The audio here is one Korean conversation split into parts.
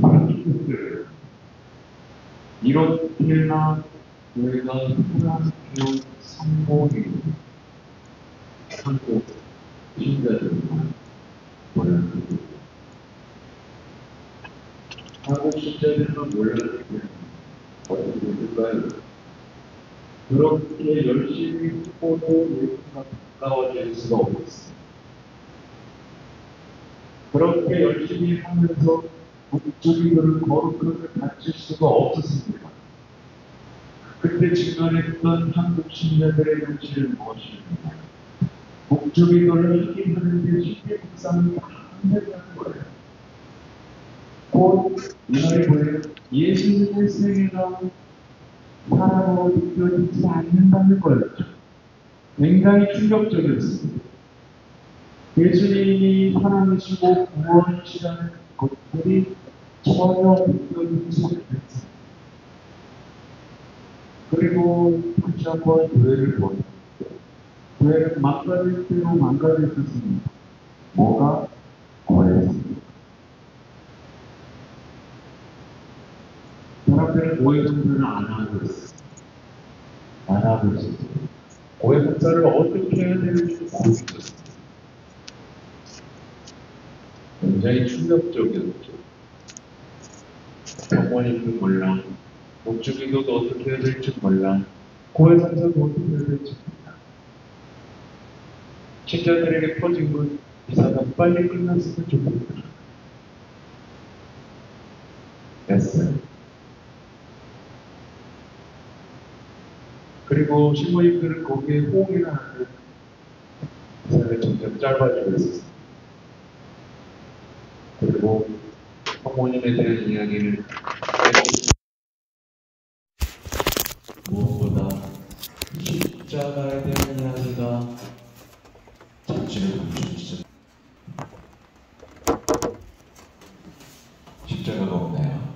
말씀을 이렇게나 우리가 하나님의 성공이 한국 신자들만 몰랐는데 한국 신자들만 몰랐는데 어떻게 될까요? 그렇게 열심히 하고도 가까워질 수가 없었어요. 그렇게 열심히 하면서 목적인 것을 거룩하게 바칠 수가 없었습니다. 그때 증언했던 한국 신자들의 현실은 무엇입니까? 목적인 것을 하긴 하는데 쉽게 묵상이 안 된다는 거예요. 곧이 말이 뭐예요? 예수님의 생애가 사랑으로 느껴지지 않는다는 거였죠. 굉장히 충격적이었습니다. 예수님이 하나님이시고 구원이시라는 것들이 전혀 느껴지지. 그리고 다시 한번 교회를 보는데 교회는 망가질 대로 망가졌습니다. 뭐가 오해였습니다. 사람들은 오해 정도는 안 하고 있어요. 안 하고 있어요. 오해 공사를 어떻게 해야 되는지 모르겠어요. 굉장히 충격적이었죠. 병원인도 몰라. 목주기도도 어떻게 해야 될지 몰라. 고해상사도 어떻게 해야 될지 몰라. 신자들에게 퍼진 건 이사가 빨리 끝났으면 좋겠다. 됐어요. 그리고 신부님들은 거기에 호응이나 하는 이사가 점점 짧아지고 있었어요. 그리고 성모님에 대한 이야기를 무엇보다 십자가에 대한 이야기가 자취를 감추시죠. 십자가가 없네요.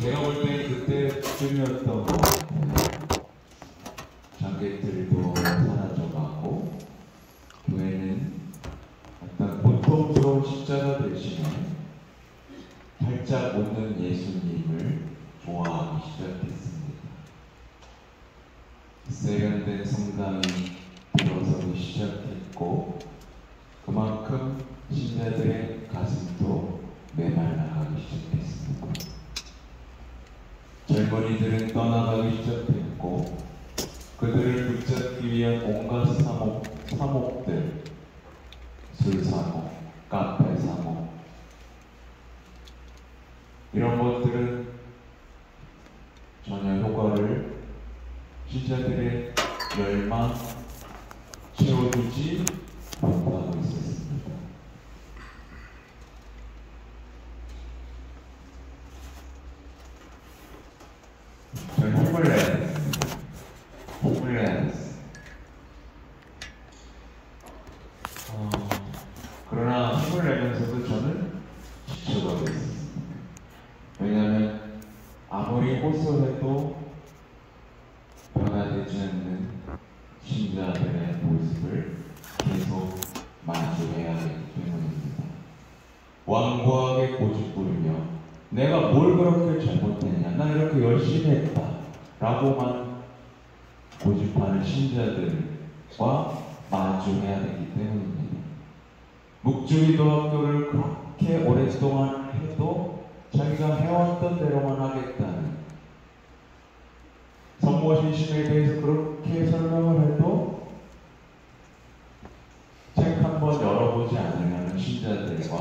제가 볼 때 그때쯤이었던 것 같아요. 장객들도 사라져가고 교회는 어떤 보통스러운 십자가 대신에 활짝 웃는 예수님을 좋아하기 시작했습니다. 세련된 성당이 들어서기 시작했고 그만큼 신자들의 가슴도 메말라가기 시작했습니다. 젊은이들은 떠나가기 시작했고 그들을 붙잡기 위한 온갖 사목, 사목들 술 사목, 카페 사목 이런 것들은 전혀 효과를 신자들의 열망 채워주지 못하고 있었습니다. 저는 힘을 내야 됐습니다. 힘을 내야 됐습니다. 어, 그러나 힘을 내면서도 저는 지쳐가고 있었습니다. 왜냐하면 아무리 호소해도 변화되지 않는 신자들의 모습을 계속 마주해야 하기 때문입니다. 완고하게 고집부리며 내가 뭘 그렇게 잘못했냐, 나 이렇게 열심히 했다 라고만 고집하는 신자들과 마주해야 되기 때문입니다. 묵주기도 학교를 그렇게 오랫동안 해도 자기가 해왔던 대로만 하겠다는 성모신심에 대해서 그렇게 설명을 해도 책 한 번 열어보지 않으면 신자들과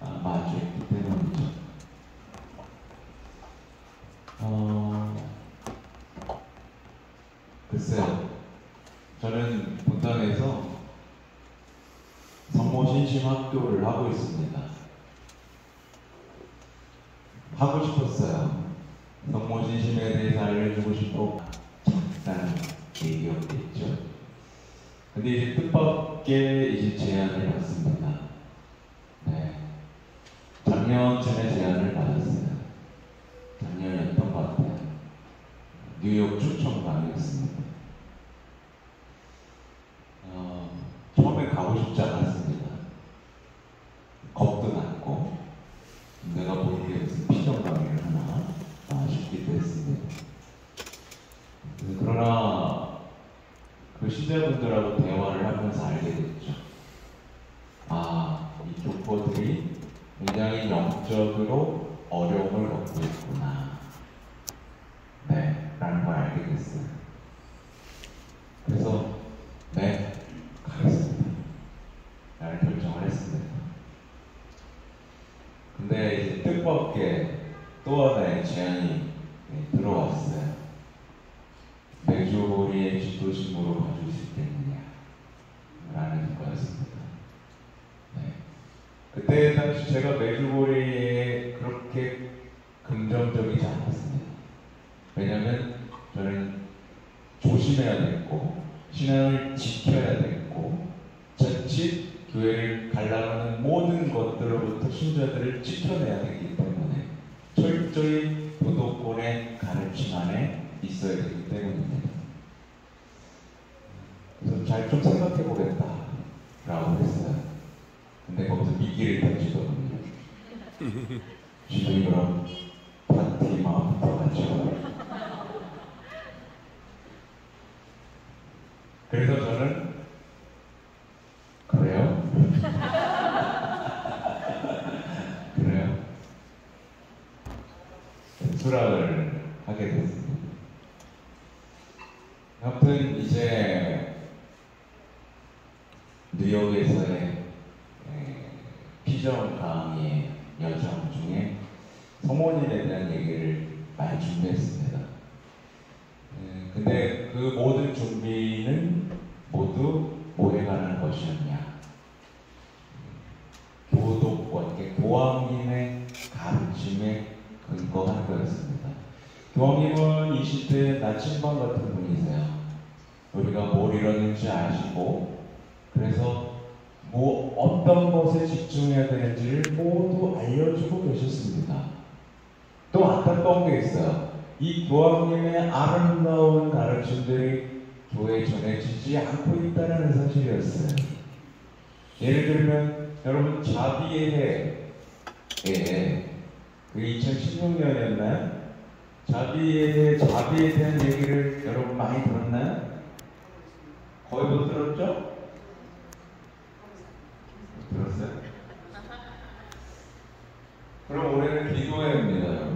아, 마주했기 때문이 성모신심 학교를 하고 있습니다. 하고 싶었어요. 성모신심에 대해서 알려주고 싶고 잠깐 얘기였겠죠. 근데 이제 뜻밖의 이제 제안을 받습니다. 네. 작년쯤에 제안을 받았어요. 작년이었던 것 같아요. 뉴욕 싶지 않았습니다. 영적으로 어려움을 겪고 있구나. 네, 라는 걸 알게 됐어요. 그래서, 네, 가겠습니다. 라는 결정을 했습니다. 근데 이제 뜻밖의 또 하나의 제안이 네, 들어왔어요. 메주보리의 지도신으로 봐줄 수 있겠느냐? 라는 거였습니다. 네. 그때 당시 제가 메주보리에 그렇게 긍정적이지 않았습니다. 왜냐면 저는 조심해야 됐고, 신앙을 지켜야 됐고, 자칫 교회를 갈라가는 모든 것들로부터 신자들을 지켜내야 되기 때문에 철저히 도덕권의 가르침 안에 있어야 되기 때문입니다. 그래서 잘 좀 생각해 보겠다라고 했어요. 근데 거기서 미끼를 던지더군요. 지금 그럼 파티 마음부터 가죠. 그래서 저는 그래요? 그래요? 수락을 하게 됐습니다. 아무튼 이제 뉴욕에서의 에, 피정 강의 여정 중에 성원일에 대한 얘기를 많이 준비했습니다. 에, 근데 그 모든 준비는 모두 뭐에 관한 것이었냐? 교독과 교황님의 가르침에 근거한 거였습니다. 교황님은 20대 나침반 같은 분이세요. 우리가 뭘 이뤘는지 아시고 그래서 뭐 어떤 것에 집중해야 되는지를 모두 알려주고 계셨습니다. 또 안타까운 게 있어요. 이 교황님의 아름다운 가르침들이 교회에 전해지지 않고 있다는 사실이었어요. 예를 들면 여러분 자비의 해에 그 2016년이었나요? 자비에 자비에 대한 얘기를 여러분 많이 들었나요? 거의 못 들었죠? 들었어요? 그럼 올해는 기도회입니다.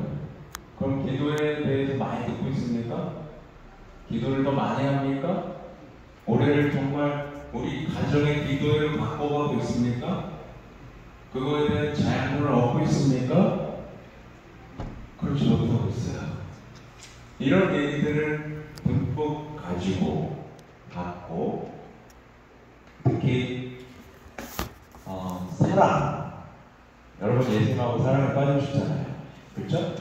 그럼 기도회에 대해서 많이 듣고 있습니까? 기도를 더 많이 합니까? 올해를 정말 우리 가정의 기도회로 바꿔가고 있습니까? 그거에 대한 자양분을 얻고 있습니까? 그렇지 못하고 있어요. 이런 얘기들을 듬뿍 가지고 갖고 특히 어, 사랑 여러분 예수님하고 사랑에 빠지셨잖아요. 그렇죠?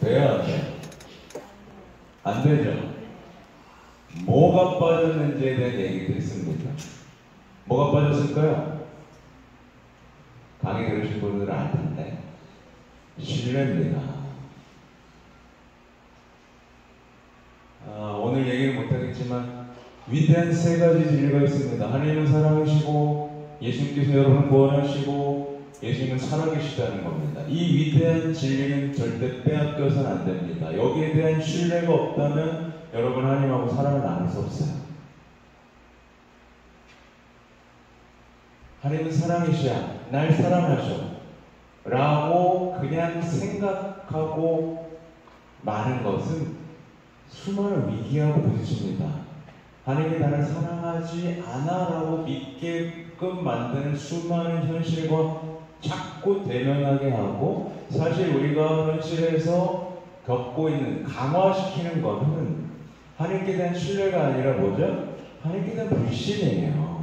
돼야 안 돼요? 안 되죠? 뭐가 빠졌는지에 대한 얘기도 있습니다. 뭐가 빠졌을까요? 강의 들으신 분들은 알 텐데 신뢰입니다. 아, 오늘 얘기는 못하겠지만 위대한 세 가지 진리가 있습니다. 하나님은 사랑하시고 예수님께서 여러분을 구원하시고 예수님은 살아계시다는 겁니다. 이 위대한 진리는 절대 빼앗겨서는 안 됩니다. 여기에 대한 신뢰가 없다면 여러분 하나님하고 사랑을 나눌 수 없어요. 하나님은 사랑이시야. 날 사랑하셔. 라고 그냥 생각하고 많은 것은 수많은 위기하고 부딪힙니다. 하나님이 나를 사랑하지 않아라고 믿게끔 만드는 수많은 현실과 자꾸 대면하게 하고 사실 우리가 현실에서 겪고 있는 강화시키는 것은 하나님께 대한 신뢰가 아니라 뭐죠? 하나님께 대한 불신이에요.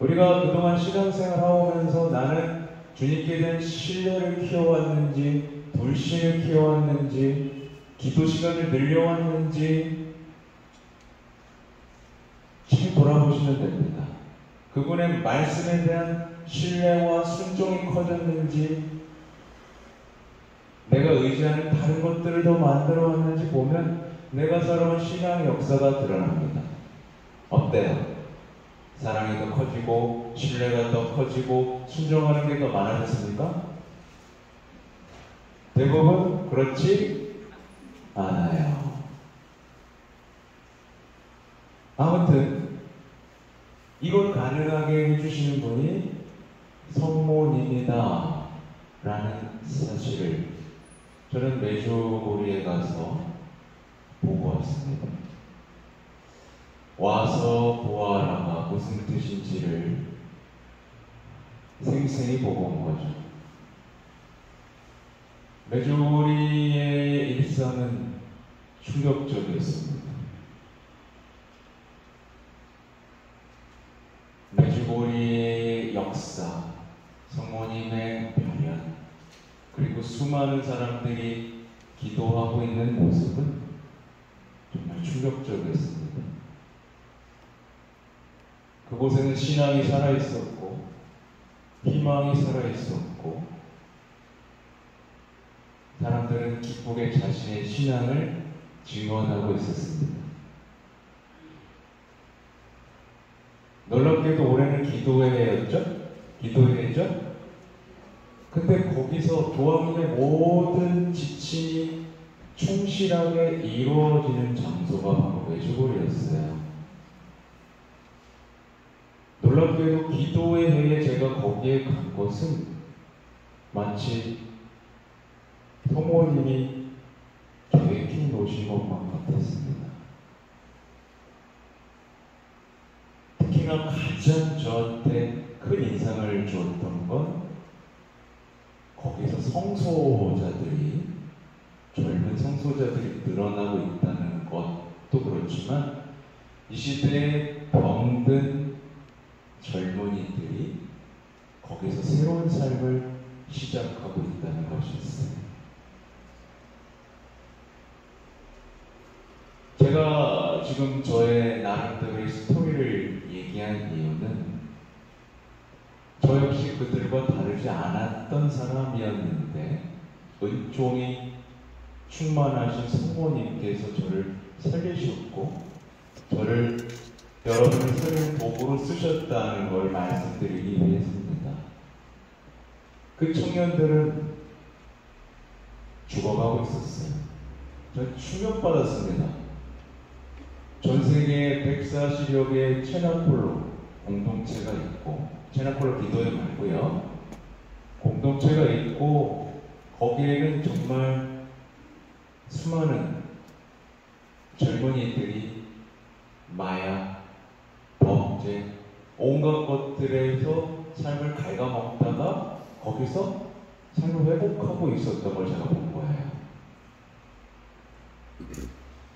우리가 그동안 신앙생활 하면서 나는 주님께 대한 신뢰를 키워왔는지 불신을 키워왔는지 기도 시간을 늘려왔는지 잘 돌아보시면 됩니다. 그분의 말씀에 대한 신뢰와 순종이 커졌는지 내가 의지하는 다른 것들을 더 만들어 왔는지 보면 내가 살아온 신앙 역사가 드러납니다. 어때요? 사랑이 더 커지고 신뢰가 더 커지고 순종하는 게 더 많아졌습니까? 대부분 그렇지 않아요. 아무튼 이걸 가능하게 해주시는 분이 성모님이다 라는 사실을 저는 메주고리에 가서 보고 왔습니다. 와서 보아라가 무슨 뜻인지를 생생히 보고 온 거죠. 메주고리의 일상은 충격적이었습니다. 메주고리의 역사, 성모님의 발현, 그리고 수많은 사람들이 기도하고 있는 모습은 정말 충격적이었습니다. 그곳에는 신앙이 살아있었고, 희망이 살아있었고, 사람들은 기쁘게 자신의 신앙을 증언하고 있었습니다. 놀랍게도 올해는? 기도의 해죠? 근데 거기서 도와민의 모든 지침이 충실하게 이루어지는 장소가 바로 외주골이었어요. 놀랍게도 기도의 해에 제가 거기에 간 것은 마치 성모님이 계획해 놓으신 것만 같았습니다. 특히나 가장 저한테 큰 인상을 주었던 건 거기서 성소자들이 젊은 성소자들이 늘어나고 있다는 것도 그렇지만 이 시대에 병든 젊은이들이 거기서 새로운 삶을 시작하고 있다는 것이었어요. 제가 지금 저의 나름대로의 스토리를 얘기한 이유는 저 역시 그들과 다르지 않았던 사람이었는데 은총이 충만하신 성모님께서 저를 살리셨고 저를 여러분의 살릴 도구로 쓰셨다는 걸 말씀드리기 위해서입니다. 그 청년들은 죽어가고 있었어요. 전 충격받았습니다. 전 세계 140여 개의 체나폴로 공동체가 있고 체나폴로 기도회 말고요. 공동체가 있고 거기에는 정말 수많은 젊은이들이 마약, 범죄, 온갖 것들에서 삶을 갉아먹다가 거기서 삶을 회복하고 있었던 걸 제가 본 거예요.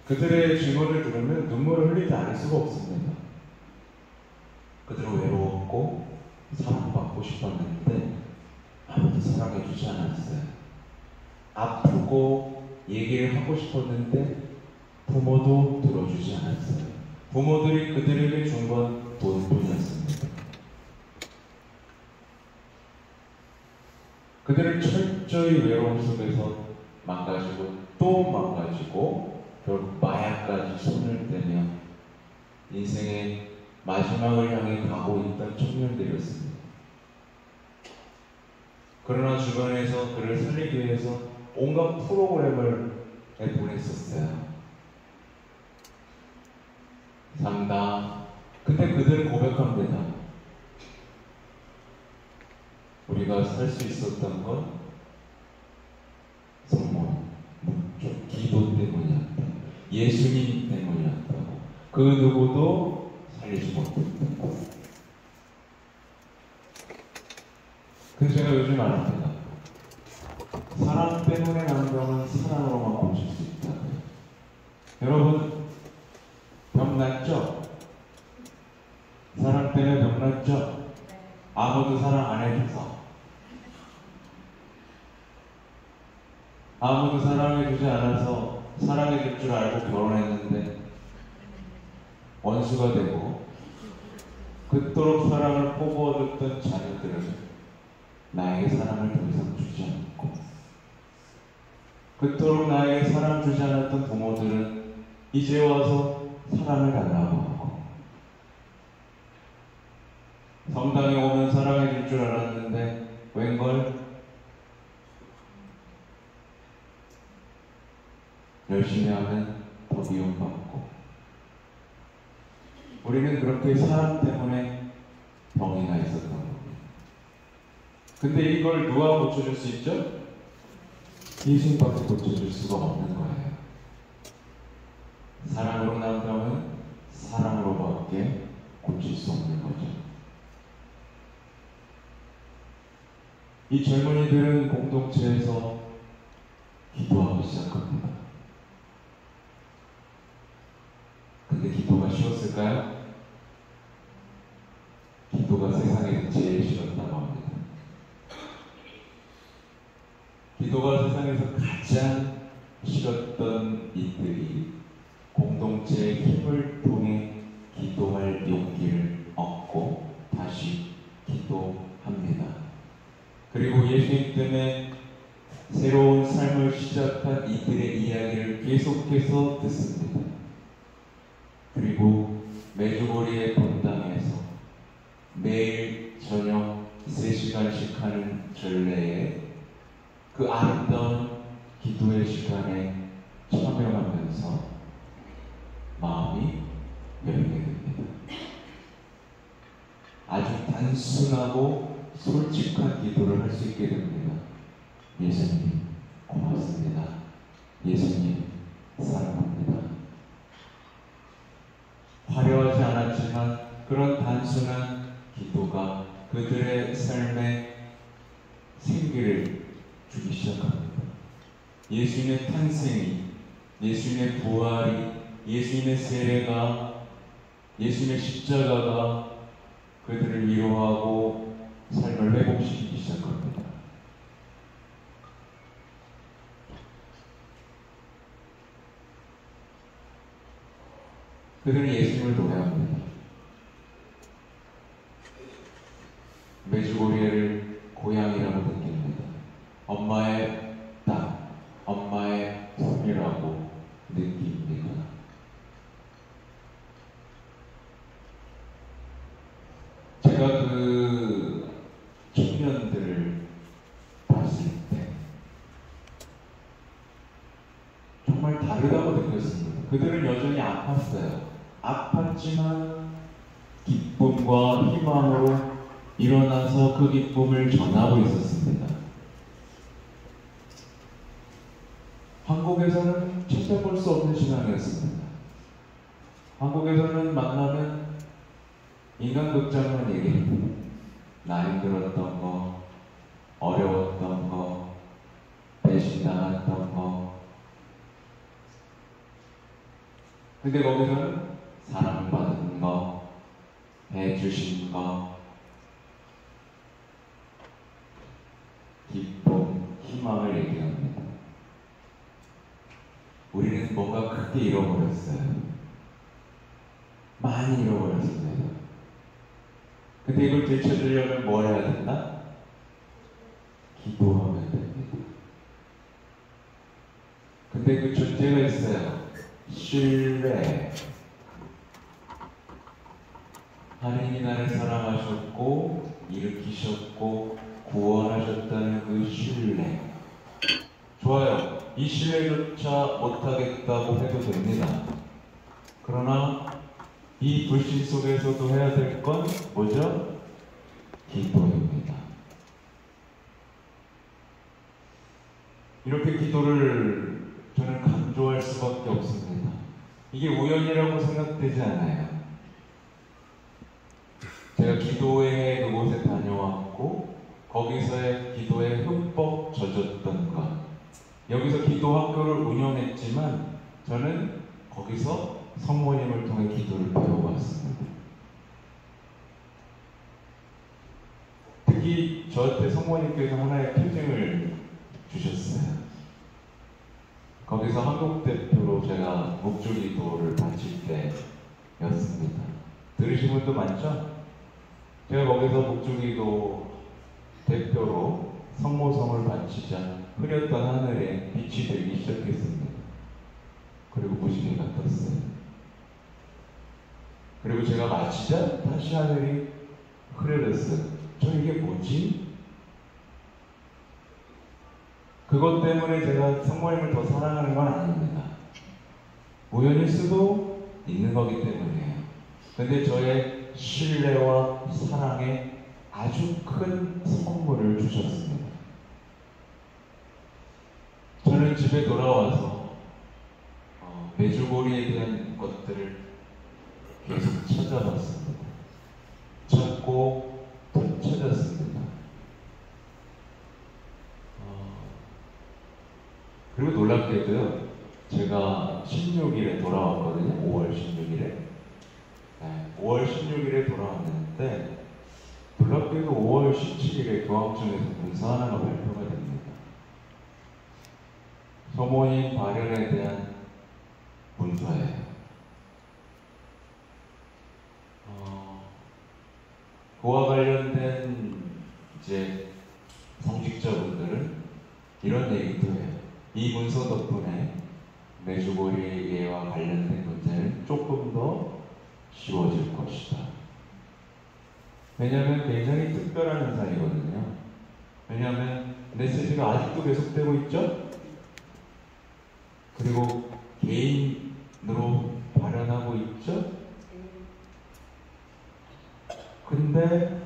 그들의 증언을 들으면 눈물을 흘리지 않을 수가 없습니다. 그들은 외로웠고 사랑받고 싶었는데 아무도 사랑해주지 않았어요. 아프고 얘기를 하고 싶었는데 부모도 들어주지 않았어요. 부모들이 그들에게 준 건 돈뿐이었습니다. 그들은 철저히 외로움 속에서 망가지고 또 망가지고 결국 마약까지 손을 대며 인생의 마지막을 향해 가고 있던 청년들이었습니다. 그러나 주변에서 그를 살리기 위해서 온갖 프로그램을 보냈었어요. 상담. 근데 그들은 고백합니다. 우리가 살 수 있었던 건 성모, 묵조, 기도 때문이었다. 예수님 때문이었다고. 그 누구도 살리지 못했다고. 그래서 제가 요즘 말합니다. 사랑 때문에 나는 병은 사랑으로만 고칠 수 있다. 여러분, 병 났죠? 사랑 때문에 병 났죠? 아무도 사랑 안 해줘서. 아무도 사랑해주지 않아서 사랑해줄 줄 알고 결혼했는데 원수가 되고 그토록 사랑을 뽑아줬던 자녀들을 나에게 사랑을 더 이상 주지 않고 그토록 나에게 사랑 주지 않았던 부모들은 이제 와서 사랑을 달라고 하고 성당에 오면 사랑해 줄 줄 알았는데 웬걸 열심히 하면 더 미움받고 우리는 그렇게 사랑 때문에 병이 나 있었던 겁니다. 근데 이걸 누가 고쳐줄 수 있죠? 예수님밖에 고쳐줄 수가 없는 거예요. 사랑으로 남자면 사랑으로밖에 고칠 수 없는 거죠. 이 젊은이들은 공동체에서 기도하기 시작합니다. 근데 쉬웠을까요? 기도가 세상에서 제일 싫었다고 합니다. 기도가 세상에서 가장 싫었던 이들이 공동체의 힘을 통해 기도할 용기를 얻고 다시 기도합니다. 그리고 예수님 때문에 새로운 삶을 시작한 이들의 이야기를 계속해서 듣습니다. 그리고 메주거리의 본당에서 매일 저녁 3시간씩 하는 전례에 그 아름다운 기도의 시간에 참여하면서 마음이 열리게 됩니다. 아주 단순하고 솔직한 기도를 할 수 있게 됩니다. 예수님, 고맙습니다. 예수님, 사랑합니다. 화려하지 않았지만 그런 단순한 기도가 그들의 삶에 생기를 주기 시작합니다. 예수님의 탄생이, 예수님의 부활이, 예수님의 세례가, 예수님의 십자가가 그들을 위로하고 삶을 회복시키기 시작합니다. 그들은 예수님을 노래합니다. 메주고리에를 고향이라고 느낍니다. 엄마의 땅, 엄마의 품이라고 느낍니다. 제가 그 청년들을 봤을 때 정말 다르다고 느꼈습니다. 그들은 여전히 아팠어요. 아팠지만 기쁨과 희망으로 일어나서 그 기쁨을 전하고 있었습니다. 한국에서는 찾아볼 수 없는 신앙이었습니다. 한국에서는 만나면 인간극장만 얘기합니다. 나 힘들었던 거, 어려웠던 거, 배신당했던 거. 근데 거기서는 사랑받은 거, 해주신 거, 기쁨, 희망을 얘기합니다. 우리는 뭔가 크게 잃어버렸어요. 많이 잃어버렸습니다. 근데 이걸 되찾으려면 뭘 해야 된다? 기도하면 됩니다. 근데 그 존재가 있어요. 신뢰. 하나님이 나를 사랑하셨고, 일으키셨고, 구원하셨다는 그 신뢰. 좋아요. 이 신뢰조차 못하겠다고 해도 됩니다. 그러나 이 불신 속에서도 해야 될 건 뭐죠? 기도입니다. 이렇게 기도를 저는 강조할 수밖에 없습니다. 이게 우연이라고 생각되지 않아요. 제가 기도회 그곳에 다녀왔고 거기서의 기도에 흠뻑 젖었던 것. 여기서 기도 학교를 운영했지만 저는 거기서 성모님을 통해 기도를 배워봤습니다. 특히 저한테 성모님께서 하나의 표징을 주셨어요. 거기서 한국 대표로 제가 목주기도를 바칠 때였습니다. 들으신 분도 많죠? 제가 거기서 목주기도 대표로 성모성을 바치자 흐렸던 하늘에 빛이 되기 시작했습니다. 그리고 무지개가 떴어요. 그리고 제가 마치자 다시 하늘이 흐려졌어요. 저 이게 뭐지? 그것 때문에 제가 성모님을 더 사랑하는 건 아닙니다. 우연일 수도 있는 거기 때문이에요. 근데 저의 신뢰와 사랑에 아주 큰 선물을 주셨습니다. 저는 집에 돌아와서 어, 메주고리에 대한 것들을 계속 찾아봤습니다. 찾고 또 찾았습니다. 어, 그리고 놀랍게도요, 제가 16일에 돌아왔거든요. 5월 16일에. 네, 5월 16일에 돌아왔는데, 놀랍게도 5월 17일에 교황청에서 문서 하나가 발표가 됩니다. 소모임 발현에 대한 문서예요. 어, 그와 관련된 이제 성직자분들은 이런 얘기도 해요. 이 문서 덕분에 메주고리 예와 관련된 문제는 조금 더 쉬워질 것이다. 왜냐하면 굉장히 특별한 현상이거든요. 왜냐하면 메시지가 아직도 계속되고 있죠? 그리고 개인으로 발현하고 있죠? 근데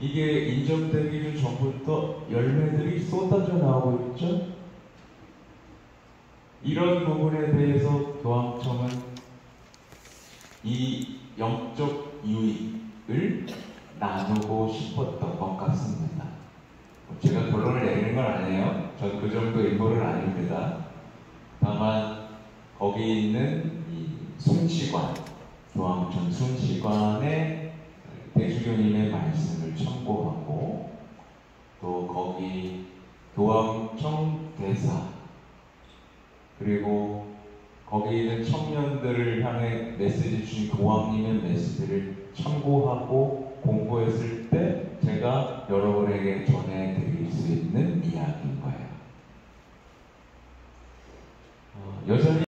이게 인정되기 전부터 열매들이 쏟아져 나오고 있죠? 이런 부분에 대해서 교황청은 이 영적 유익을 나누고 싶었던 것 같습니다. 제가 결론을 내리는 건 아니에요. 전 그 정도 인물은 아닙니다. 다만 거기 있는 이 순시관, 교황청 순시관의 대주교님의 말씀을 참고하고 또 거기 교황청 대사 그리고 거기 있는 청년들을 향해 메시지 주신 교황님의 메시지를 참고하고 공부했을 때 제가 여러분에게 전해드릴 수 있는 이야기인 거예요. 어, 여전히